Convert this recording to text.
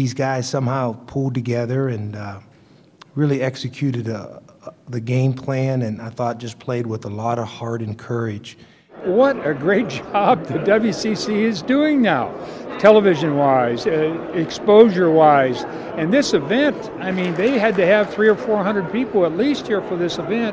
these guys somehow pulled together and uh, really executed a, the game plan, and I thought just played with a lot of heart and courage. What a great job the WCC is doing now, television wise, uh, exposure wise. And this event, I mean, they had to have three or four hundred people at least here for this event.